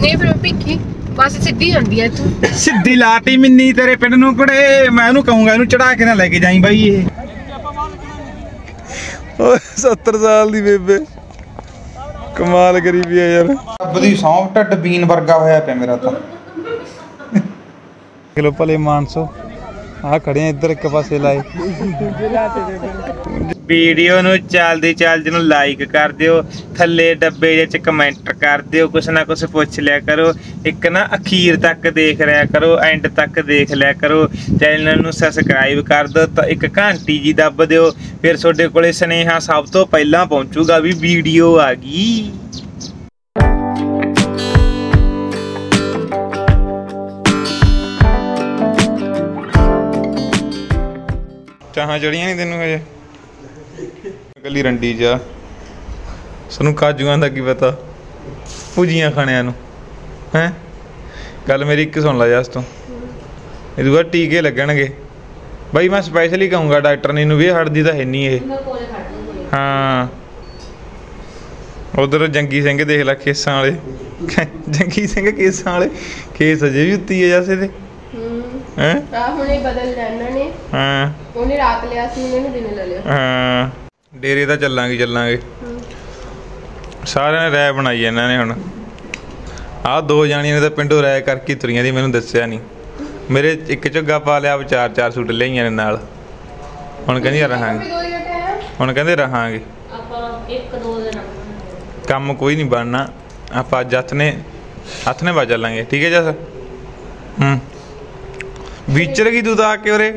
ਨਹੀਂ ਫਿਰ ਮੈਂ ਭਿੱਖੀ। ਬਸ ਸਿੱਧੀ ਜਾਂਦੀ ਐ ਤੂੰ ਸਿੱਧੀ ਲਾਤੀ ਮਿੰਨੀ ਤੇਰੇ ਪਿੰਡ ਨੂੰ ਕੁੜੇ ਮੈਂ ਉਹਨੂੰ ਕਹੂੰਗਾ ਇਹਨੂੰ ਚੜਾ ਕੇ ਨਾ ਲੈ ਕੇ ਜਾਈਂ ਬਾਈ ਇਹ। ਓਏ 70 ਸਾਲ ਦੀ ਬੇਬੇ। ਕਮਾਲ ਕਰੀ ਵੀ ਆ ਯਾਰ। ਰੱਬ ਦੀ ਸੌਂਫ ਢੱਡ ਬੀਨ ਵਰਗਾ ਹੋਇਆ ਪਿਆ ਮੇਰਾ ਤਾਂ। ਕਿਲੋ ਭਲੇ ਮਾਨਸੋ ਆ ਖੜੇ ਆ ਇੱਧਰ ਇੱਕ ਪਾਸੇ ਲਾਏ। ਵੀਡੀਓ ਨੂੰ ਚੱਲਦੀ ਚੱਲਦੀ ਨੂੰ ਲਾਈਕ ਕਰ ਦਿਓ, ਥੱਲੇ ਡੱਬੇ ਜਿਹੇ ਕਮੈਂਟ ਕਰ ਦਿਓ, ਕੁਛ ਨਾ ਕੁਛ ਪੁੱਛ ਲਿਆ ਕਰੋ, ਇੱਕ ਨਾ ਅਖੀਰ ਤੱਕ ਦੇਖ ਰਿਆ ਕਰੋ ਐਂਡ ਤੱਕ ਦੇਖ ਲਿਆ ਕਰੋ ਚੈਨਲ ਨੂੰ ਸਬਸਕ੍ਰਾਈਬ ਕਰ ਦਿਓ, ਤਾਂ ਇੱਕ ਘੰਟੀ ਜੀ ਦੱਬ ਦਿਓ, ਫਿਰ ਤੁਹਾਡੇ ਕੋਲੇ ਸੁਨੇਹਾ ਸਭ ਤੋਂ ਪਹਿਲਾਂ ਪਹੁੰਚੂਗਾ ਵੀ ਵੀਡੀਓ ਆ ਗਈ। ਚਾਹਾਂ ਜੜੀਆਂ ਨਹੀਂ ਤੈਨੂੰ ਹਜੇ? ਕੱਲੀ ਰੰਡੀ ਜਾ ਸਾਨੂੰ ਕਾਜੂਆਂ ਦਾ ਕੀ ਪਤਾ? ਭੁਜੀਆਂ ਖਾਣਿਆਂ ਨੂੰ। ਹੈ? ਗੱਲ ਮੇਰੀ ਇੱਕ ਸੁਣ ਲੈ ਜਸ ਤੂੰ। ਇਹਦੇ ਬਾਅਦ ਟੀਕੇ ਲੱਗਣਗੇ। ਬਾਈ ਮੈਂ ਸਪੈਸ਼ਲੀ ਕਹੂੰਗਾ ਡਾਕਟਰ ਨੇ ਇਹਨੂੰ ਵੀ ਹਟਦੀ ਤਾਂ ਹੈ ਨਹੀਂ ਇਹ। ਹਾਂ। ਉਧਰ ਜੰਗੀ ਸਿੰਘ ਦੇਖ ਲੈ ਕੇਸਾਂ ਵਾਲੇ। ਜੰਗੀ ਸਿੰਘ ਕੇਸਾਂ ਵਾਲੇ। ਕੇਸ ਅਜੇ ਵੀ ਉੱਤੀ ਹੈ ਜੈਸੇ ਤੇ ਹੈ। ਆ ਹੁਣੇ ਬਦਲ ਲੈਣਾ ਨੇ। ਹਾਂ। ਉਹਨੇ ਰਾਤ ਲਿਆ ਸੀ ਉਹਨੇ ਦਿਨ ਲੈ ਲਿਆ। ਹਾਂ। ਡੇਰੇ ਤਾਂ ਚੱਲਾਂਗੇ ਚੱਲਾਂਗੇ। ਸਾਰਿਆਂ ਨੇ ਰਾਇ ਬਣਾਈ ਇਹਨਾਂ ਨੇ ਹੁਣ। ਆਹ ਦੋ ਜਾਣੀਆਂ ਨੇ ਤਾਂ ਪਿੰਡੋਂ ਰਾਇ ਕਰਕੇ ਹੀ ਤੁਰੀਆਂ ਦੀ ਮੈਨੂੰ ਦੱਸਿਆ ਨਹੀਂ। ਮੇਰੇ ਇੱਕ ਝੁੱਗਾ ਪਾ ਲਿਆ ਚਾਰ ਚਾਰ ਸੂਟ ਲਈਆਂ ਨੇ ਨਾਲ। ਹੁਣ ਕਹਿੰਦੀ ਰਹਾਂਗੇ। ਹੁਣ ਕਹਿੰਦੇ ਰਹਾਂਗੇ। ਆਪਾਂ ਇੱਕ ਦੋ ਦਿਨ ਕੰਮ ਕੋਈ ਨਹੀਂ ਬਣਨਾ। ਆਪਾਂ ਅੱਜ ਹੱਥ ਨੇ ਹੱਥ ਨੇ ਬਾਜ ਲਾਂਗੇ। ਠੀਕ ਹੈ ਜਸ? ਹੂੰ। ਵਿਚਰ ਗਈ ਤੂੰ ਤਾਂ ਆ ਕੇ ਉਰੇ।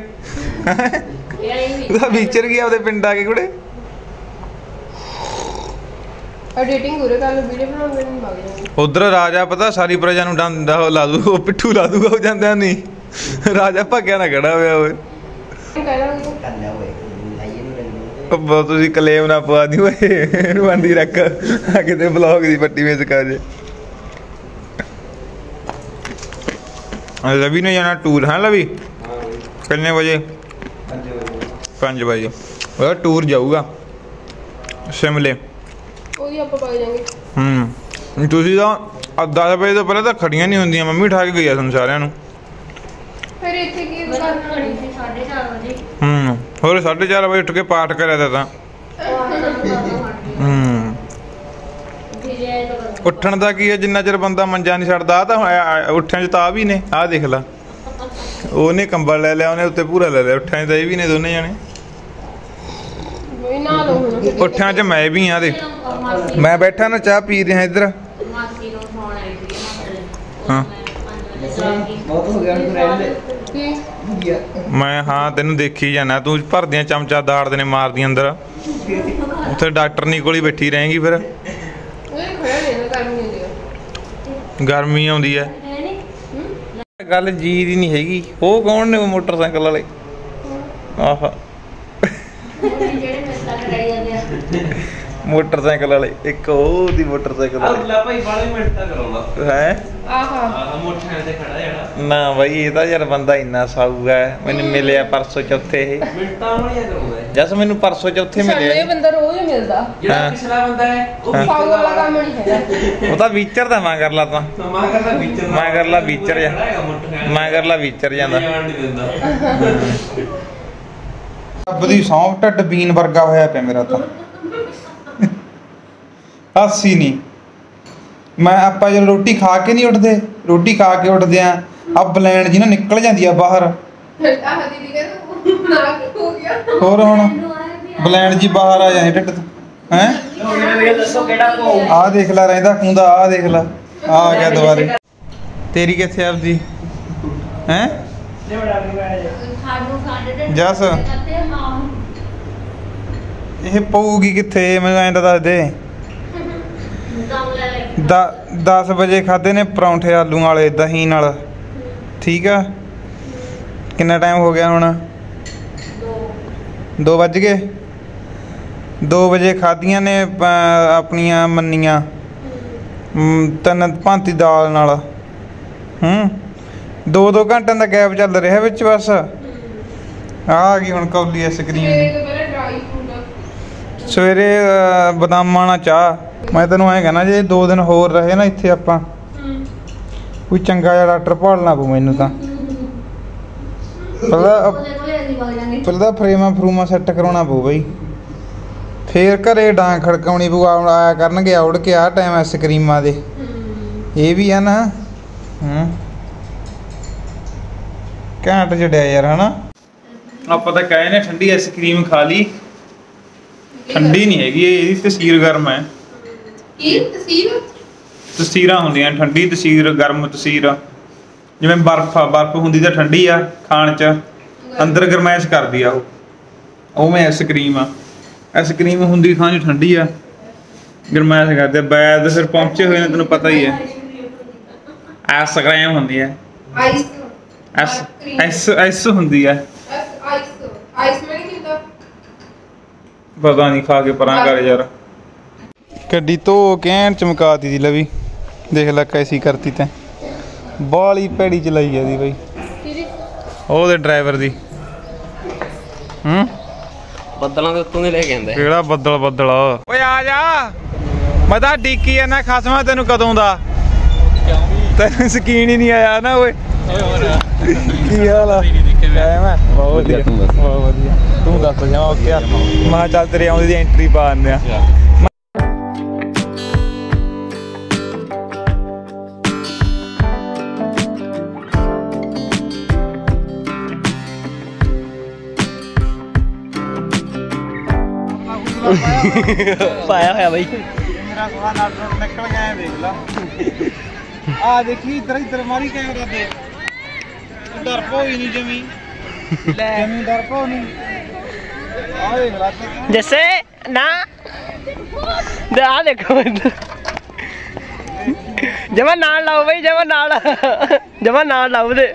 ਤੂੰ ਤਾਂ ਵਿਚਰ ਗਈ ਆਪਦੇ ਪਿੰਡ ਆ ਕੇ ਕੁੜੇ। ਐਡੀਟਿੰਗ ਕਰ ਲਓ ਵੀਡੀਓ ਬਣਾਉਣ ਉਧਰ ਰਾਜਾ ਪਤਾ ਸਾਰੀ ਪ੍ਰਜਾ ਨੂੰ ਡੰਡਾ ਉਹ ਲਾ ਦੂ ਉਹ ਪਿੱਠੂ ਲਾ ਦੂਗਾ ਉਹ ਜਾਂਦਿਆਂ ਨਹੀਂ ਰਾਜਾ ਭੱਗਿਆ ਨਾ ਖੜਾ ਹੋਇਆ ਓਏ ਕਹਿਣਾਂਗੇ ਉਹ ਤੁਸੀਂ ਕਲੇਮ ਨਾ ਪਵਾ ਦਿਓ ਓਏ ਇਹਨੂੰ ਆਂਦੀ ਰੱਖ ਆ ਕਿਤੇ ਬਲੌਗ ਦੀ ਪੱਟੀ ਵਿੱਚ ਕਾ ਜੇ ਰਵੀ ਨੇ ਜਾਣਾ ਟੂਰ ਹਾਂ ਲਵੀ ਕਿੰਨੇ ਵਜੇ? 5 ਵਜੇ। ਉਹ ਟੂਰ ਜਾਊਗਾ ਸ਼ਿਮਲੇ। ਉਹਦੀ ਆਪਾਂ ਪਾ ਜਾਾਂਗੇ ਹੂੰ। ਤੁਸੀਂ ਤਾਂ 10 ਵਜੇ ਤੋਂ ਪਹਿਲਾਂ ਤਾਂ ਖੜੀਆਂ ਨਹੀਂ ਹੁੰਦੀਆਂ ਮੰਮੀ ਉਠਾ ਕੇ ਗਈ ਆ ਤੁਹਾਨੂੰ ਸਾਰਿਆਂ ਨੂੰ। ਫਿਰ ਇੱਥੇ ਕੀ ਕਰਨਾ ਘੜੀ ਸੀ 4:30 ਵਜੇ। ਹੂੰ। ਹੋਰ 4:30 ਵਜੇ ਉੱਠ ਕੇ ਪਾਠ ਕਰਿਆ ਤਾ ਤਾਂ। ਹੂੰ। ਉੱਠਣ ਦਾ ਕੀ ਹੈ? ਜਿੰਨਾ ਚਿਰ ਬੰਦਾ ਮੰਜਾ ਨਹੀਂ ਛੱਡਦਾ ਆਹ ਤਾਂ ਆ- ਆ- ਉੱਠਿਆਂ 'ਚ ਤਾਂ ਆ ਵੀ ਨੇ ਆਹ ਦੇਖ ਲੈ। ਉਹਨੇ ਕੰਬਲ ਲੈ ਲਿਆ ਉਹਨੇ ਉੱਤੇ ਪੂਰਾ ਲੈ ਲਿਆ ਉੱਠਿਆਂ 'ਚ ਤਾਂ ਇਹ ਵੀ ਨੇ ਦੋਨੇ ਜਣੇ। ਕੋਈ ਨਾ ਲਓ। ਹੁਣ 'ਚ ਮੈਂ ਵੀ ਆ ਦੇ ਮੈਂ ਬੈਠਾ ਨਾ, ਚਾਹ ਪੀ ਰਿਹਾ ਇੱਧਰ। ਮਾਸੀ ਨੂੰ ਫੋਨ ਆਈ ਸੀ ਹਾਂ। ਬਹੁਤ ਹੋ ਗਿਆ ਹੁਣ ਰਹਿਣ ਕੀ ਮੈਂ, ਹਾਂ, ਤੈਨੂੰ ਦੇਖੀ ਜਾਣਾ ਤੂੰ ਭਰਦੀਆਂ ਚਮਚਾ ਦਾੜਦੇ ਨੇ ਮਾਰਦੀ ਅੰਦਰ। ਉੱਥੇ ਡਾਕਟਰ ਡਾਕਟਰਨੀ ਕੋਲ ਹੀ ਬੈਠੀ ਰਹੇਗੀ ਫਿਰ। ਗਰਮੀ ਆਉਂਦੀ ਹੈ ਗੱਲ ਜੀ ਦੀ ਨਹੀਂ ਹੈਗੀ। ਉਹ ਕੌਣ ਨੇ ਮੋਟਰਸਾਈਕਲ ਵਾਲੇ? ਆਹਾ। ਜਿਹੜੇ ਨਾਲ ਕਰਾਈ ਜਾਂਦੇ ਆ ਮੋਟਰਸਾਈਕਲ ਵਾਲੇ ਇੱਕ ਉਹ ਦੀ ਮੋਟਰਸਾਈਕਲ ਵਾਲੇ। ਅੱਲਾ ਭਾਈ ਬਾਲੇ ਮਿੰਟ ਤੱਕ ਕਰਾਉਂਦਾ ਹੈ? ਆਹਾ। ਆਹ ਮੋਟਰ ਤੇ ਖੜਾ ਜਿਹੜਾ। ਨਾ ਬਾਈ ਇਹ ਤਾਂ ਯਾਰ ਬੰਦਾ ਇੰਨਾ ਸਾਊ ਹੈ ਮੈਨੂੰ ਮਿਲਿਆ ਪਰਸੋਂ ਚੌਥੇ ਇਹ। ਮਿੰਟਾਂ ਵਾਲੀਆਂ ਕਰਾਉਂਦਾ ਹੈ। ਜਸ ਮੈਨੂੰ ਪਰਸੋਂ ਚੌਥੇ ਸਾਨੂੰ ਇਹ ਮਿਲਿਆ ਬੰਦਾ ਰੋਜ਼ ਹੀ ਮਿਲਦਾ। ਜਿਹੜਾ ਹਾਂ। ਪਿਛਲਾ ਬੰਦਾ ਹੈ ਉਹ। ਪਾਉ ਵਾਲਾ ਕੰਮ ਨਹੀਂ ਹੈਗਾ। ਉਹ ਤਾਂ ਵਿਚਰ ਦਾ ਮੈਂ ਕਰ ਲਾ ਤਾਂ ਮਾ ਕਰਦਾ ਵਿਚਰ ਮੈਂ ਕਰ ਲਾ ਵਿਚਰ ਜਾ। ਮੈਂ ਕਰ ਲਾ ਵਿਚਰ ਜਾਂਦਾ। ਜਾਣ ਨਹੀਂ ਦਿੰਦਾ। ਰੱਬ ਦੀ ਸੌਂਫ ਢੱਡ ਬੀਨ ਵਰਗਾ ਹੋਇਆ ਪਿਆ ਮੇਰਾ ਤਾਂ। ਹਾਸੀ ਨਹੀਂ ਮੈਂ ਆਪਾਂ ਜਦੋਂ ਰੋਟੀ ਖਾ ਕੇ ਨਹੀਂ ਉੱਠਦੇ ਰੋਟੀ ਖਾ ਕੇ ਉੱਠਦੇ ਆ ਆ ਬਲੈਂਡ ਜੀ ਨਾ ਨਿਕਲ ਜਾਂਦੀ ਆ ਬਾਹਰ। ਹੋਰ ਹੁਣ? ਬਲੈਂਡ ਜੀ ਬਾਹਰ ਆ ਜਾਂਦੀ ਢਿੱਡ ਤੋਂ। ਹੈ? ਆਹ ਦੇਖ ਲੈ ਰਹਿੰਦਾ ਖੁੰਦਾ ਆਹ ਦੇਖ ਲੈ ਆ ਆ ਗਿਆ ਦੁਬਾਰੇ। ਤੇਰੀ ਕਿੱਥੇ ਆਪਦੀ? ਹੈ? ਜਸ। ਇਹ ਪਊਗੀ ਕਿੱਥੇ ਮੈਨੂੰ ਐਂ ਤਾਂ ਦੱਸ ਦੇ। ਦਮ ਲੈ ਲੈ। 10 ਵਜੇ ਖਾਦੇ ਨੇ ਪਰੌਂਠੇ ਆਲੂ ਵਾਲੇ ਦਹੀਂ ਨਾਲ। ਠੀਕ ਆ? ਕਿੰਨਾ ਟਾਈਮ ਹੋ ਗਿਆ ਹੁਣ? 2 ਵੱਜ ਗਏ? 2 ਵਜੇ ਖਾਧੀਆਂ ਨੇ ਆਪਣੀਆਂ ਮੰਨੀਆਂ। ਤਿੰਨ ਭਾਂਤੀ ਦਾਲ ਨਾਲ। ਹੂੰ? ਦੋ ਦੋ ਘੰਟਿਆਂ ਦਾ ਗੈਪ ਚੱਲ ਰਿਹਾ ਵਿੱਚ ਬਸ। ਆ ਆ ਗਈ ਹੁਣ ਕੌਲੀ ਤੋਂ ਡਰਾਈ ਫਰੂਟ ਸਵੇਰੇ ਬਦਾਮਾਂ ਨਾਲ ਚਾਹ। ਮੈਂ ਤੈਨੂੰ ਐਂ ਕਹਿਣਾ ਜੇ ਦੋ ਦਿਨ ਹੋਰ ਰਹੇ ਨਾ ਇੱਥੇ ਆਪਾਂ ਕੋਈ ਚੰਗਾ ਜਿਹਾ ਡਾਕਟਰ ਭਾਲਣਾ ਪਊ ਮੈਨੂੰ ਤਾਂ। ਪਹਿਲਾਂ ਪਹਿਲਾਂ ਫਰੇਮਾਂ ਫਰੂਮਾਂ ਸੈੱਟ ਕਰਾਉਣਾ ਪਊ ਬਈ। ਫੇਰ ਘਰੇ ਡਾਂ ਖੜਕਾਉਣੀ ਪਊ ਆਇਆ ਕਰਨਗੇ ਆਉੜ ਕੇ ਆ ਟਾਈਮ ਆਈਸਕ੍ਰੀਮਾਂ ਦੇ। ਇਹ ਵੀ ਆ ਨਾ। ਹੂੰ। ਘੈਂਟ ਜੜਿਆ ਯਾਰ ਹਨਾ? ਆਪਾਂ ਤਾਂ ਕਹੇ ਨੇ ਠੰਡੀ ਆਈਸਕ੍ਰੀਮ ਖਾ ਲਈ। ਠੰਡੀ ਨਹੀਂ ਹੈਗੀ ਇਹ ਇਹਦੀ ਤਸੀਰ ਗਰਮ ਹੈ। ਕੀ ਤਸੀਰ? ਤਸੀਰਾਂ ਹੁੰਦੀਆਂ ਠੰਡੀ ਤਸੀਰ ਗਰਮ ਤਸੀਰ। ਜਿਵੇਂ ਬਰਫ਼ ਆ ਬਰਫ਼ ਹੁੰਦੀ ਤਾਂ ਠੰਡੀ ਆ ਖਾਣ ਚ। ਅੰਦਰ ਗਰਮੈਸ਼ ਕਰਦੀ ਆ ਉਹ। ਉਹ ਮੈਂ ਆਈਸਕ੍ਰੀਮ ਆ। ਆਈਸਕ੍ਰੀਮ ਹੁੰਦੀ ਖਾਣ ਚ ਠੰਡੀ ਆ। ਗਰਮੈਸ਼ ਕਰਦੀ ਆ। ਬੈਦ ਫਿਰ ਪਹੁੰਚੇ ਹੋਏ ਨੇ ਤੈਨੂੰ ਪਤਾ ਹੀ ਹੈ। ਆਈਸਕ੍ਰੀਮ ਹੁੰਦੀ ਹੈ। ਆਈਸ ਐਸ ਐਸ ਐਸ ਹੁੰਦੀ ਹੈ ਆਈਸ ਆਈਸ ਮੈਂ ਨਹੀਂ ਹੁੰਦਾ ਪਤਾ ਨਹੀਂ ਖਾ ਕੇ ਪਰਾਂ ਕਰ ਯਾਰ। ਗੱਡੀ ਧੋ ਕੇ ਐਨ ਚਮਕਾਤੀ ਦੀ ਲਵੀ। ਦੇਖ ਲੈ ਕੈਸੀ ਕਰਤੀ ਤੈਂ। ਬਾਲੀ ਪੈੜੀ ਚਲਾਈ ਆ ਦੀ ਬਈ। ਉਹਦੇ ਡਰਾਈਵਰ ਦੀ। ਹੂੰ? ਬੱਦਲਾਂ ਦੇ ਉੱਤੋਂ ਦੀ ਲੈ ਕੇ ਆਂਦਾ। ਕਿਹੜਾ ਬੱਦਲ ਬੱਦਲ ਓਏ ਆ ਜਾ। ਮੈਂ ਤਾਂ ਡੀਕੀ ਆ ਨਾ ਖਸਮਾ ਤੈਨੂੰ ਕਦੋਂ ਦਾ। ਤੈਨੂੰ ਸਕੀਨ ਹੀ ਨਹੀਂ ਆਇਆ ਨਾ ਓਏ। ਕੀ ਹਾਲ ਆ? ਕਾਇਮ ਆ ਬਹੁਤ ਵਧੀਆ ਬਹੁਤ ਵਧੀਆ। ਤੂੰ ਦੱਸ ਜਾ ਓਕੇ ਆ। ਮੈਂ ਕਿਹਾ ਚੱਲ ਤੇਰੇ ਆਉਂਦੀ ਦੀ ਐਂਟਰੀ ਪਾ ਆਉਂਦੇ ਆ। ਪਾਇਆ ਹੋਇਆ ਬਾਈ। ਮੇਰਾ ਸੋਹਣਾ ਨਿਕਲ ਗਿਆ ਦੇਖ ਲਾ। ਆ ਦੇਖੀ ਇਧਰ ਇਧਰ ਮਾਰੀ ਕੈਮਰਾ ਤੇ। ਡਰਪੋ ਹੀ ਨਹੀਂ ਜਮੀ। ਲੈ। ਜਮੀ ਡਰਪੋ ਨਹੀਂ ਆ ਦੇਖ ਲਾ ਤੇ। ਜੱਸੇ ਨਾ। ਦੇ ਆ ਦੇਖੋ ਜਮਾ ਨਾਲ ਲਾਓ ਬਈ ਜਮਾ ਨਾਲ। ਜਮਾ ਨਾਲ ਲਾਓ ਦੇ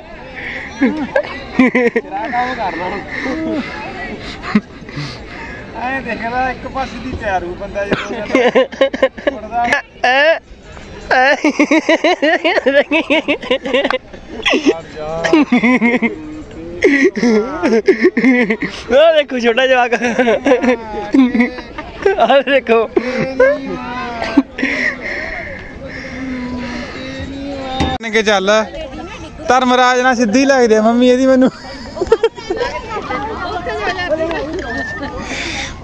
ਦੇਖ ਲੈ ਇੱਕ ਪਾਸੇ ਦੀ ਤਿਆਰ ਹੋ ਬੰਦਾ ਜਦੋਂ ਉੜਦਾ ਐ ਐ। ਉਹ ਦੇਖੋ ਛੋਟਾ ਜਵਾਕ। ਆ ਦੇਖੋ। ਕੇ ਚੱਲ, ਧਰਮਰਾਜ ਨਾਲ ਸਿੱਧੀ ਲੱਗਦੀ ਆ ਮੰਮੀ, ਇਹਦੀ ਮੈਨੂੰ।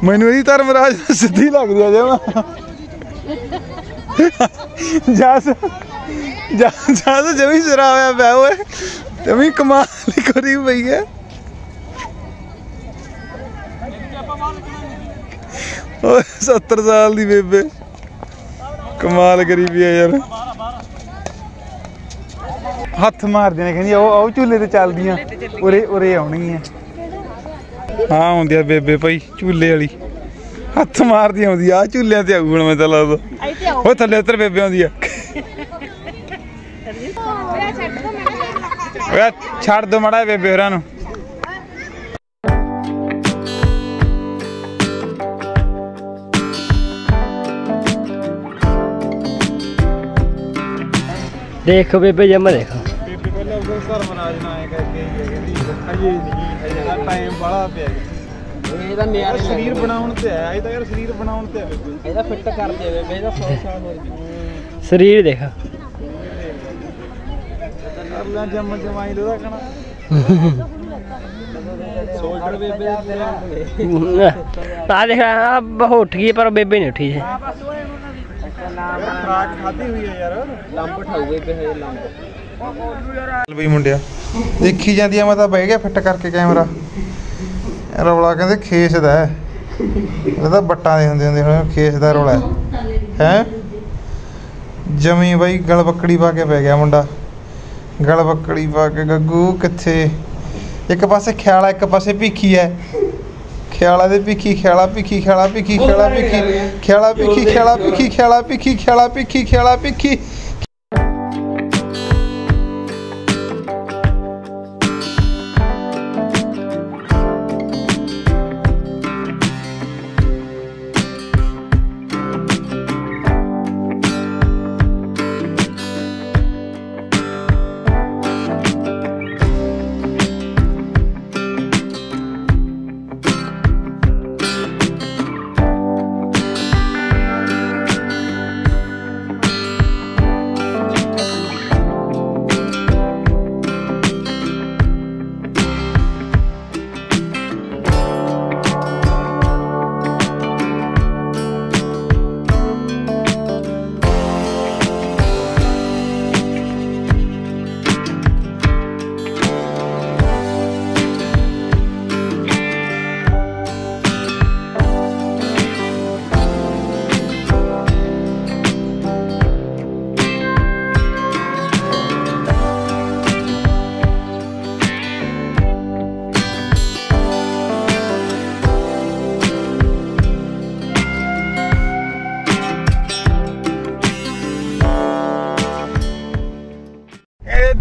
ਮੈਨੂੰ ਇਹਦੀ ਧਰਮਰਾਜ ਨਾਲ ਸਿੱਧੀ ਲੱਗਦੀ ਆ, ਜਮਾ। ਜਸ। ਜਸ ਜਮੀ ਸਿਰਾ ਹੋਇਆ ਪਿਆ ਓਏ। ਜਮੀ ਕਮਾਲ ਹੀ ਕਰੀ ਪਈ ਹੈ। ਓਏ 70 ਸਾਲ ਦੀ ਬੇਬੇ। ਕਮਾਲ ਕਰੀ ਪਈ ਆ ਯਾਰ। ਹੱਥ ਮਾਰਦੇ ਨੇ ਕਹਿੰਦੀ ਉਹ ਉਹ ਝੂਲੇ ਤੇ ਚੱਲਦੀਆਂ। ਉਰੇ ਉਰੇ ਆਉਣੀ ਹੈ ਹਾਂ ਆਉਂਦੀ ਆ ਬੇਬੇ ਭਾਈ ਝੂਲੇ ਵਾਲੀ। ਹੱਥ ਮਾਰਦੀ ਆਉਂਦੀ ਆ ਝੂਲਿਆਂ ਤੇ ਆਊ ਹੁਣ ਮੈਂ ਤਾਂ ਲੱਗਦਾ। ਉਹ ਥੱਲੇ ਉੱਤਰ ਬੇਬੇ ਆਉਂਦੀ ਆ। ਓਏ ਛੱਡ ਦੋ ਮੜਾ ਬੇਬੇ ਹੋਰਾਂ ਨੂੰ। ਦੇਖੋ ਬੇਬੇ ਜਮਾ ਦੇਖੋ। ਬੇਬੇ ਪਹਿਲਾਂ ਉਹ ਸਰ ਮਨਾਜ ਨਾ ਆਏ ਕਰਕੇ ਆਈ ਹੈ ਕਹਿੰਦੀ ਹਜੇ ਨਹੀਂ ਦਾ ਟਾਈਮ ਬੜਾ ਪਿਆ ਇਹਦਾ ਨਿਆਰੇ ਸਰੀਰ ਬਣਾਉਣ ਤੇ ਆਇਆ ਇਹ ਤਾਂ ਯਾਰ ਸਰੀਰ ਬਣਾਉਣ ਤੇ ਆ ਬੇਬੇ। ਇਹਦਾ ਫਿੱਟ ਕਰ ਦੇ ਬੇਬੇ ਇਹਦਾ 100 ਸਾਲ ਹੋ ਗਈ ਸਰੀਰ ਦੇਖ। ਅੱਲਾ ਜੰਮ ਜਮਾਈ ਲੋਦਾ ਕਣਾ ਸ਼ੋਲਡਰ ਬੇਬੇ ਦੇਖ ਆ ਬਹੁਤ ਉੱਠ ਗਈ ਪਰ ਬੇਬੇ ਨਹੀਂ ਉੱਠੀ ਜੇ। ਖਰਾਕ ਖਾਦੀ ਹੋਈ ਹੈ ਯਾਰ। ਲੰਬ ਠਾਊ ਬੇਬੇ ਹਜੇ ਲੰਬ? ਚੱਲ ਬਈ ਮੁੰਡਿਆ ਦੇਖੀ ਜਾਂਦੀ ਆ ਮੈਂ ਤਾਂ ਬਹਿ ਗਿਆ ਫਿੱਟ ਕਰਕੇ ਕੈਮਰਾ। ਰੌਲਾ ਕਹਿੰਦੇ ਖੇਸ ਦਾ ਹੈ। ਇਹ ਤਾਂ ਬੱਟਾਂ ਦੇ ਹੁੰਦੇ ਹੁੰਦੇ ਹੁਣ ਖੇਸ ਦਾ ਰੌਲਾ ਹੈ। ਹੈ? ਜਮੀ ਬਾਈ ਗਲ ਬੱਕੜੀ ਪਾ ਕੇ ਪੈ ਗਿਆ ਮੁੰਡਾ। ਗਲ ਬੱਕੜੀ ਪਾ ਕੇ ਗੱਗੂ ਕਿੱਥੇ? ਇੱਕ ਪਾਸੇ ਖਿਆਲਾ ਇੱਕ ਪਾਸੇ ਭੀਖੀ ਹੈ ਖਿਆਲਾ ਦੇ ਭੀਖੀ ਖਿਆਲਾ ਭੀਖੀ ਖਿਆਲਾ ਭੀਖੀ ਖਿਆਲਾ ਭੀਖੀ ਖਿਆਲਾ ਭੀਖੀ ਖਿਆਲਾ ਭੀਖੀ ਖਿਆਲਾ ਭੀਖੀ ਖਿਆਲਾ ਭੀਖੀ ਖਿਆਲਾ ਭੀਖੀ।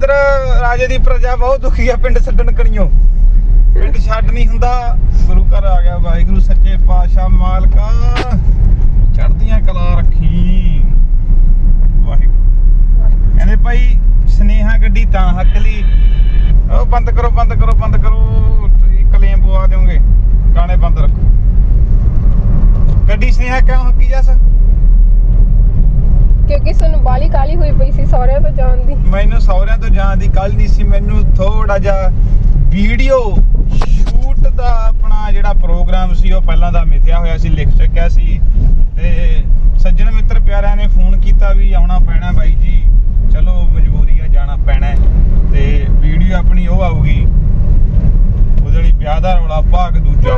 ਇੱਧਰ ਰਾਜੇ ਦੀ ਪ੍ਰਜਾ ਬਹੁਤ ਦੁਖੀ ਆ ਪਿੰਡ ਛੱਡਣ ਕਣੀਓ। ਪਿੰਡ ਛੱਡ ਨਹੀਂ ਹੁੰਦਾ। ਗੁਰੂ ਘਰ ਆ ਗਿਆ, ਵਾਹਿਗੁਰੂ ਸੱਚੇ ਪਾਤਸ਼ਾਹ ਮਾਲਕਾ। ਚੜ੍ਹਦੀਆਂ ਕਲਾ ਰੱਖੀ। ਵਾਹਿਗੁਰੂ। ਕਹਿੰਦੇ ਭਾਈ, ਸਨੇਹਾ ਗੱਡੀ ਤਾਂ ਹੱਕ ਲਈ। ਉਹ ਬੰਦ ਕਰੋ ਬੰਦ ਕਰੋ ਬੰਦ ਕਰੋ। ਤੁਸੀਂ ਕਲੇਮ ਪਵਾ ਦਿਓਗੇ। ਗਾਣੇ ਬੰਦ ਰੱਖੋ। ਗੱਡੀ ਸਨੇਹਾ ਕਿਉਂ ਹੱਕੀ ਜਸ? ਕਿਉਂਕਿ ਸਾਨੂੰ ਬਾਲੀ ਕਾਲੀ ਹੋਈ ਪਈ ਸੀ ਸਹੁਰਿਆਂ ਤੋਂ ਜਾਣ ਦੀ। ਮੈਨੂੰ ਸਹੁਰਿਆਂ ਤੋਂ ਜਾਣ ਦੀ ਕੱਲ ਨਹੀਂ ਸੀ, ਮੈਨੂੰ ਥੋੜਾ ਜਿਹਾ ਵੀਡੀਓ ਸ਼ੂਟ ਦਾ ਆਪਣਾ ਜਿਹੜਾ ਪ੍ਰੋਗਰਾਮ ਸੀ, ਉਹ ਪਹਿਲਾਂ ਦਾ ਮਿਥਿਆ ਹੋਇਆ ਸੀ, ਲਿਖ ਚੁੱਕਿਆ ਸੀ। ਤੇ ਸੱਜਣ ਮਿੱਤਰ ਪਿਆਰਿਆਂ ਨੇ ਫੋਨ ਕੀਤਾ ਵੀ ਆਉਣਾ ਪੈਣਾ ਬਾਈ ਜੀ। ਚਲੋ, ਮਜਬੂਰੀ ਆ, ਜਾਣਾ ਪੈਣਾ। ਤੇ ਵੀਡੀਓ ਆਪਣੀ ਉਹ ਆਊਗੀ। ਉਹਦੇ ਲਈ ਵਿਆਹ ਦਾ ਰੌਲਾ, ਭਾਗ ਦੂਜਾ।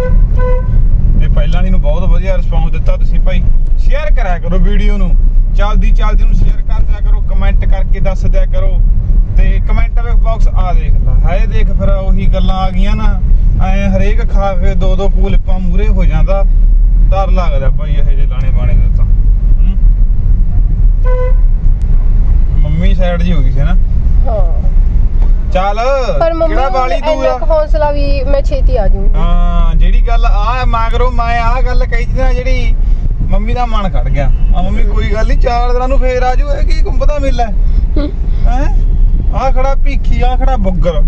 ਤੇ ਪਹਿਲਾਂ ਨੂੰ ਬਹੁਤ ਵਧੀਆ ਰਿਸਪੌਂਸ ਦਿੱਤਾ ਤੁਸੀਂ ਭਾਈ। ਸ਼ੇਅਰ ਕਰਿਆ ਕਰੋ ਵੀਡੀਓ ਨੂੰ। ਚਲਦੀ ਚਲਦੀ ਨੂੰ ਸ਼ੇਅਰ ਕਰ ਦਿਆ ਕਰੋ ਕਮੈਂਟ ਕਰਕੇ ਦੱਸ ਦਿਆ ਕਰੋ। ਤੇ ਕਮੈਂਟ ਬਾਕਸ ਆ ਦੇਖ ਲਾ। ਹਾਏ ਦੇਖ ਫਿਰ ਉਹੀ ਗੱਲਾਂ ਆ ਗਈਆਂ ਨਾ। ਐ ਹਰੇਕ ਖਾ ਕੇ ਦੋ ਦੋ ਪੂਲਿਪਾਂ ਮੂਰੇ ਹੋ ਜਾਂਦਾ। ਡਰ ਲੱਗਦਾ ਭਾਈ ਇਹ ਜਿਹੇ ਲਾਣੇ ਬਾਣੇ ਦੇ ਤਾਂ। ਮੰਮੀ ਸਾਈਡ ਜੀ ਹੋ ਗਈ ਸੀ ਨਾ। ਹਾਂ। ਚੱਲ ਪਰ ਮੰਮੀ ਕਿਹੜਾ ਦੂਰ ਇੰਨਾ ਆ? ਹੌਸਲਾ ਵੀ ਮੈਂ ਛੇਤੀ ਆ ਜਾਊਂਗੀ। ਹਾਂ ਜਿਹੜੀ ਗੱਲ ਆ ਮਗਰੋਂ ਮੈਂ ਆ ਗੱਲ ਕਹੀ ਸੀ ਨਾ ਜਿਹੜੀ ਮੰਮੀ ਦਾ ਮਨ ਖੜ ਗਿਆ। ਆ ਮੰਮੀ ਕੋਈ ਗੱਲ ਨਹੀਂ ਚਾਰ ਦਿਨਾਂ ਨੂੰ ਫੇਰ ਆ ਜਾਊ ਇਹ ਕੀ ਕੁੰਭਦਾ ਮੇਲਾ ਹੈ ਹੈ? ਆ ਖੜਾ ਭੀਖੀ ਆ ਖੜਾ ਬੁੱਗਰ।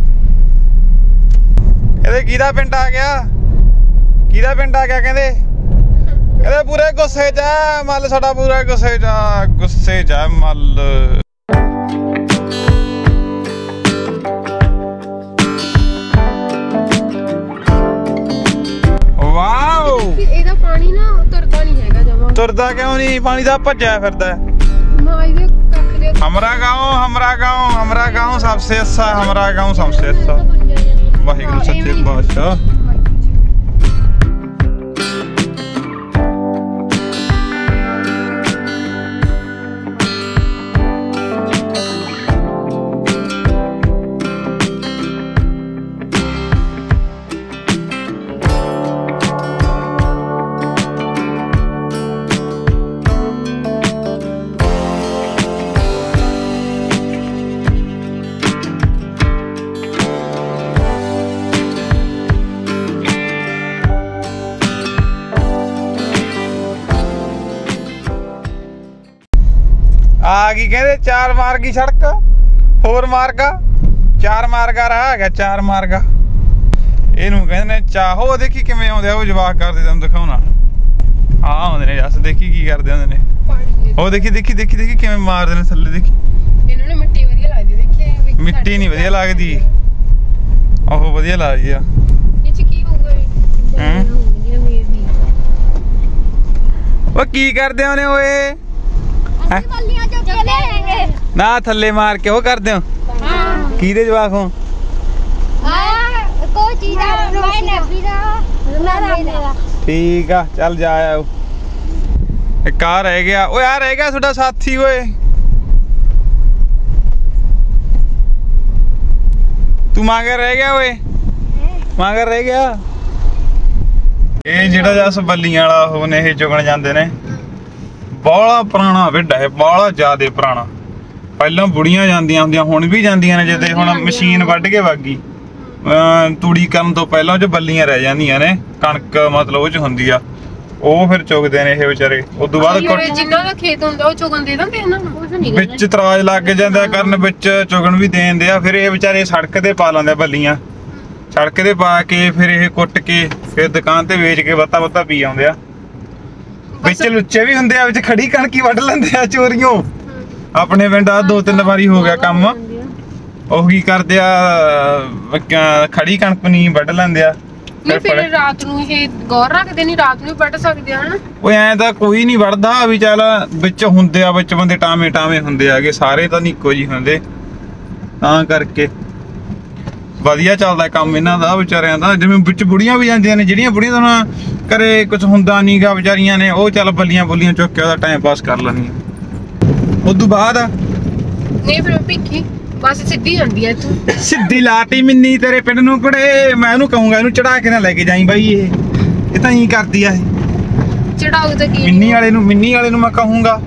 ਇਹਦੇ ਕਿਹਦਾ ਪਿੰਡ ਆ ਗਿਆ? ਕਿਹਦਾ ਪਿੰਡ ਆ ਗਿਆ ਕਹਿੰਦੇ? ਇਹਦੇ ਪੂਰੇ ਗੁੱਸੇ 'ਚ ਆ ਮੱਲ ਸਾਡਾ ਪੂਰਾ ਗੁੱਸੇ 'ਚ ਗੁੱਸੇ 'ਚ ਮੱਲ। ਤੁਰਦਾ ਕਿਉਂ ਨਹੀਂ ਪਾਣੀ ਦਾ ਭੱਜਿਆ ਫਿਰਦਾ ਮਾਈ ਦੇ ਹਮਰਾ گاؤں ਹਮਰਾ گاؤں ਹਮਰਾ گاؤں ਸਭ ਤੋਂ ਅੱਛਾ ਹਮਰਾ گاؤں ਸਭ ਤੋਂ ਅੱਛਾ। ਵਾਹਿਗੁਰੂ ਸੱਚੇ ਬਾਦਸ਼ਾਹ ਆ ਗਈ ਕਹਿੰਦੇ ਚਾਰ ਮਾਰਗੀ ਸੜਕ ਹੋਰ ਮਾਰਗਾ ਚਾਰ ਮਾਰਗਾ ਰਾਹ ਹੈਗਾ ਚਾਰ ਮਾਰਗਾ। ਇਹਨੂੰ ਕਹਿੰਦੇ ਨੇ ਚਾਹੋ ਦੇਖੀ ਕਿਵੇਂ ਆਉਂਦੇ ਆ ਉਹ ਜਵਾਕ ਕਰਦੇ ਤੈਨੂੰ ਦਿਖਾਉਣਾ। ਆ ਆਉਂਦੇ ਨੇ ਜੱਸ ਦੇਖੀ ਕੀ ਕਰਦੇ ਹੁੰਦੇ ਨੇ। ਉਹ ਦੇਖੀ ਦੇਖੀ ਦੇਖੀ ਦੇਖੀ ਕਿਵੇਂ ਮਾਰਦੇ ਨੇ ਥੱਲੇ ਦੇਖੀ। ਇਹਨਾਂ ਨੂੰ ਮਿੱਟੀ ਵਧੀਆ ਲੱਗਦੀ ਦੇਖੀ ਮਿੱਟੀ ਨਹੀਂ ਵਧੀਆ ਲੱਗਦੀ। ਇਹ ਉਹ ਵਧੀਆ ਲੱਗਦੀ ਆ। ਚ ਕੀ ਹੋਊਗਾ ਇਹ? ਉਹ ਕੀ ਕਰਦੇ ਹੋ ਨੇ ਓਏ? ਅਸੀਂ ਬੱਲੀਆਂ ਚੁੱਕ ਕੇ ਲਿਆਏਗੇ ਨਾ ਥੱਲੇ ਮਾਰ ਕੇ ਉਹ ਕਰਦੇ ਹੋ? ਹਾਂ ਕਿਹਦੇ ਜਵਾਕ ਹੋ? ਆ ਕੋਈ ਚੀਜ਼ ਆ ਮੈਂ ਨਬੀ ਦਾ ਨਾ ਦਾ ਠੀਕ ਆ, ਚੱਲ ਜਾ ਆਓ ਇੱਕ ਆ ਰਹਿ ਗਿਆ। ਓਏ, ਆ ਰਹਿ ਗਿਆ ਤੁਹਾਡਾ ਸਾਥੀ, ਓਏ। ਤੂੰ ਮਾਂਗਰ ਰਹਿ ਗਿਆ, ਓਏ। ਮਾਂਗਰ ਰਹਿ ਗਿਆ। ਇਹ ਜਿਹੜਾ ਜਸ ਬੱਲੀਆਂ ਵਾਲਾ, ਉਹ ਨੇ ਇਹ ਚੁਗਣ ਜਾਂਦੇ ਨੇ। ਬਾਹਲਾ ਪੁਰਾਣਾ ਵਿੱਢ ਹੈ ਬਾਹਲਾ ਜ਼ਿਆਦੇ ਪੁਰਾਣਾ। ਪਹਿਲਾਂ ਬੁੜੀਆਂ ਜਾਂਦੀਆਂ ਹੁੰਦੀਆਂ ਹੁਣ ਵੀ ਜਾਂਦੀਆਂ ਨੇ ਜਿੱਦੇ ਹੁਣ ਮਸ਼ੀਨ ਵੱਢ ਕੇ ਵਾਗੀ। ਤੂੜੀ ਕਰਨ ਤੋਂ ਪਹਿਲਾਂ ਉਹ ਚ ਬੱਲੀਆਂ ਰਹਿ ਜਾਂਦੀਆਂ ਨੇ ਕਣਕ ਮਤਲਬ ਉਹ ਚ ਹੁੰਦੀ ਆ। ਉਹ ਫਿਰ ਚੁਗਦੇ ਨੇ ਇਹ ਵਿਚਾਰੇ। ਉਸ ਤੋਂ ਬਾਅਦ ਕੁੱਟ- ਜਿਨ੍ਹਾਂ ਦਾ ਖੇਤ ਹੁੰਦਾ ਉਹ ਚੁਗਣ ਦੇ ਦਿੰਦੇ ਇਹਨਾਂ ਨੂੰ ਵਿੱਚ ਤਰਾਜ ਲੱਗ ਜਾਂਦਾ ਕਰਨ ਵਿੱਚ ਚੁਗਣ ਵੀ ਦੇ ਦਿੰਦੇ ਆ। ਫਿਰ ਇਹ ਵਿਚਾਰੇ ਸੜਕ ਤੇ ਪਾ ਲੈਂਦੇ ਬੱਲੀਆਂ। ਸੜਕ ਤੇ ਪਾ ਕੇ ਫਿਰ ਇਹ ਕੁੱਟ ਕੇ ਫਿਰ ਦੁਕਾਨ ਤੇ ਵੇਚ ਕੇ ਬੱਤਾ ਬੱਤਾ ਪੀ ਆਉਂਦੇ ਆ। ਵਿੱਚ ਲੁੱਚੇ ਵੀ ਹੁੰਦੇ ਆ ਵਿੱਚ ਖੜੀ ਕਣਕੀ ਵੱਢ ਲੈਂਦੇ ਆ ਚੋਰੀਆਂ ਆਪਣੇ ਪਿੰਡ ਆ ਦੋ ਤਿੰਨ ਵਾਰੀ ਹੋ ਗਿਆ ਕੰਮ। ਉਹ ਕੀ ਕਰਦੇ ਆ ਖੜੀ ਕਣਕ ਨਹੀਂ ਵੱਢ ਲੈਂਦੇ ਆ। ਨਹੀਂ ਫਿਰ ਰਾਤ ਨੂੰ ਇਹ ਗੌਰ ਰੱਖਦੇ ਨਹੀਂ ਰਾਤ ਨੂੰ ਵੱਢ ਸਕਦੇ ਹਨਾ? ਓਏ ਐਂ ਤਾਂ ਕੋਈ ਨਹੀਂ ਵੜਦਾ ਵੀ ਚੱਲ ਵਿੱਚ ਹੁੰਦੇ ਆ ਵਿੱਚ ਬੰਦੇ ਟਾਵੇਂ ਟਾਵੇਂ ਹੁੰਦੇ ਆਗੇ ਸਾਰੇ ਤਾਂ ਨਹੀਂ ਇੱਕੋ ਜੀ ਹੁੰਦੇ। ਤਾਂ ਕਰਕੇ। ਵਧੀਆ ਚੱਲਦਾ ਕੰਮ ਇਹਨਾਂ ਦਾ ਵਿਚਾਰਿਆਂ ਦਾ। ਜਿਵੇਂ ਵਿੱਚ ਬੁੜੀਆਂ ਵੀ ਜਾਂਦੀਆਂ ਨੇ ਜਿਹੜੀਆਂ ਬੁੜੀਆਂ ਤਾਂ ਕਰੇ ਕੁਝ ਹੁੰਦਾ ਨਹੀਂਗਾ ਵਿਚਾਰੀਆਂ ਨੇ ਉਹ ਚੱਲ ਬੱਲੀਆਂ ਬੁੱਲੀਆਂ ਚੁੱਕ ਕੇ ਉਹਦਾ ਟਾਈਮ ਪਾਸ ਕਰ ਲੈਂਦੀਆਂ। ਉਦੋਂ ਬਾਅਦ ਨਹੀਂ ਫਿਰ ਭਿੱਖੀ। ਬਸ ਸਿੱਧੀ ਜਾਂਦੀ ਐ ਤੂੰ ਸਿੱਧੀ ਲਾਟੀ ਮਿੰਨੀ ਤੇਰੇ ਪਿੰਡ ਨੂੰ ਕੁੜੇ। ਮੈਂ ਉਹਨੂੰ ਕਹੂੰਗਾ ਇਹਨੂੰ ਚੜਾ ਕੇ ਨਾ ਲੈ ਕੇ ਜਾਈਂ ਬਾਈ ਇਹ। ਇਹ ਤਾਂ ਹੀ ਕਰਦੀ ਆ ਇਹ। ਚੜਾਉ ਤਾਂ ਕੀ ਮਿੰਨੀ ਵਾਲੇ ਨੂੰ ਮਿੰਨੀ ਵਾਲੇ ਨੂੰ ਮੈਂ ਕਹੂੰਗਾ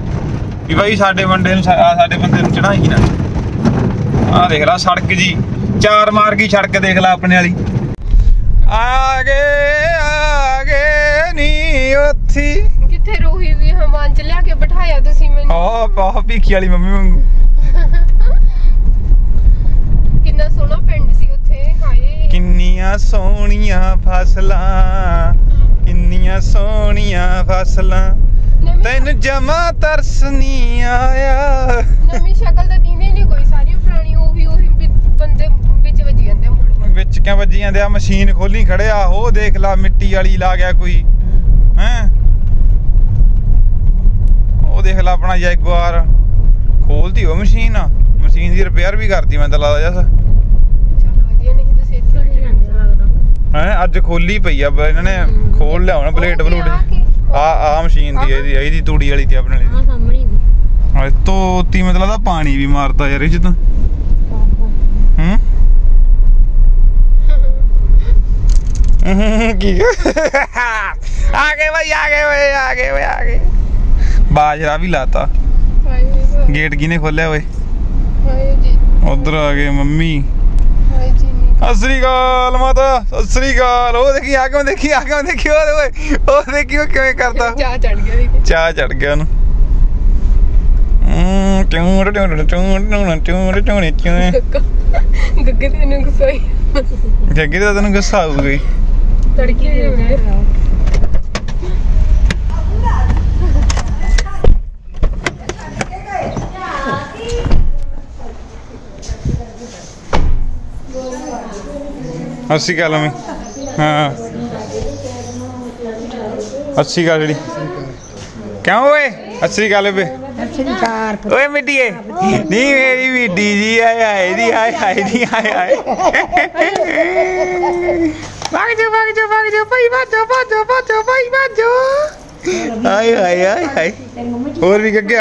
ਵੀ ਬਾਈ ਸਾਡੇ ਬੰਦੇ ਨੂੰ ਸਾਡੇ ਬੰਦੇ ਨੂੰ ਚੜਾਈ ਨਾ। ਆ ਦੇਖ ਲੈ ਸੜਕ ਜੀ। ਚਾਰ ਮਾਰ ਗਈ ਸੜਕ ਦੇਖ ਲੈ ਆਪਣੇ ਵਾਲੀ। ਆ ਗਏ ਆ ਗਏ ਨੀ ਉੱਥੀ। ਕਿੱਥੇ ਰੋਹੀ ਵੀ ਹਮਾਨ ਚ ਲਿਆ ਕੇ ਬਿਠਾਇਆ ਤੁਸੀਂ ਮੈਨੂੰ। ਆਹ ਬਹੁਤ ਭੀਖੀ ਵਾਲੀ ਮੰਮੀ ਵਾਂਗੂ। ਕਿੰਨਾ ਸੋਹਣਾ ਪਿੰਡ ਸੀ ਉੱਥੇ ਹਾਏ। ਕਿੰਨੀਆਂ ਸੋਹਣੀਆਂ ਫਸਲਾਂ ਕਿੰਨੀਆਂ ਸੋਹਣੀਆਂ ਫਸਲਾਂ। ਤੈਨੂੰ ਜਮਾ ਤਰਸ ਨਹੀਂ ਆਇਆ। ਨਵੀਂ ਸ਼ਕਲ ਤਾਂ ਦੀਨੇ ਨਹੀਂ ਕੋਈ ਸਾਰੀਆਂ ਪੁਰਾਣੀ ਉਹੀ ਉਹੀ ਵਿੱਚ ਬੰਦੇ ਵਿੱਚ ਵੱਜ ਜਾਂਦੇ ਮੁੜ ਮੁੜ ਵਿੱਚ ਕਿਆ ਵੱਜੀ ਜਾਂਦੇ ਆ ਮਸ਼ੀਨ ਖੋਲੀ ਖੜਿਆ ਉਹ ਦੇਖ ਲਾ ਮਿੱਟੀ ਵਾਲੀ ਲਾ ਗਿਆ ਕੋਈ ਹੈ? ਉਹ ਦੇਖ ਲਾ ਆਪਣਾ ਜੈਗੁਆਰ ਖੋਲਦੀ ਉਹ ਮਸ਼ੀਨ ਮਸ਼ੀਨ ਦੀ ਰਿਪੇਅਰ ਵੀ ਕਰਦੀ ਮੈਂ ਤਾਂ ਲੱਗਦਾ ਜਸ। ਹੈ ਅੱਜ ਖੋਲੀ ਪਈ ਆ ਇਹਨਾਂ ਨੇ ਖੋਲ ਲਿਆ ਹੁਣ ਪਲੇਟ ਬਲੂਟ ਆ? ਆ ਮਸ਼ੀਨ ਦੀ ਇਹਦੀ ਇਹਦੀ ਤੂੜੀ ਵਾਲੀ ਤੇ ਆਪਣੇ ਵਾਲੀ ਸਾਹਮਣੇ ਵੀ ਦੀ ਤੋਤੀ ਮਤਲਬ ਦਾ ਪਾਣੀ ਵੀ ਮਾਰਤਾ ਯਾਰ ਇਹ ਚ ਤਾਂ। ਹੂੰ ਹੂੰ, ਕੀ ਆ ਗਏ ਭਾਈ ਆ ਗਏ ਓਏ ਆ ਗਏ ਓਏ ਆ ਗਏ ਬਾਜਰਾ ਵੀ ਲਾਤਾ ਗੇਟ ਕਿਨੇ ਖੋਲਿਆ ਓਏ ਉਧਰ ਆ ਗਏ ਮੰਮੀ ਹਾਏ ਜੀ ਨੀ ਸਤਿ ਸ੍ਰੀ ਅਕਾਲ ਮਾਤਾ ਸਤਿ ਸ੍ਰੀ ਅਕਾਲ ਉਹ ਦੇਖੀ ਆ ਕਿਉਂ ਦੇਖੀ ਆ ਕਿਉਂ ਦੇਖੀ ਓਏ ਓਏ ਉਹ ਦੇਖੀ ਉਹ ਕਿਵੇਂ ਕਰਦਾ ਚਾਹ ਚੜ ਗਿਆ ਦੀ ਚਾਹ ਚੜ ਗਿਆ ਉਹਨੂੰ ਹੂੰ ਟੂੰ ਟੂੰ ਟੂੰ ਟੂੰ ਟੂੰ ਟੂੰ ਟੂੰ ਗੱਗੇ ਤੈਨੂੰ ਗੁੱਸਾ ਆਊਗਾ ਤੜਕੀ ਦੇ ਹੋਣੇ ਅੱਸੀ ਗੱਲ ਮੈਂ ਹਾਂ। ਅੱਸੀ ਗੱਲ ਜਿਹੜੀ। ਕਿਉਂ ਓਏ? ਅੱਸੀ ਗੱਲ ਬੇ ਓਏ ਮਿੱਟੀਏ ਨਹੀਂ ਮੇਰੀ ਮਿੱਟੀ ਜੀ, ਆਏ ਆਏ ਦੀ ਆਏ ਆਏ ਦੀ ਆਏ ਆਏ। ਭਾਗ ਜਾ ਭਾਗ ਜਾ ਭਾਗ ਜਾ ਭਾਈ ਭਾਜੋ ਭਾਜੋ ਭਾਜੋ ਭਾਈ ਭਾਜੋ ਆਏ ਆਏ ਆਏ ਆਏ ਹੋਰ ਵੀ ਗੱਗੇ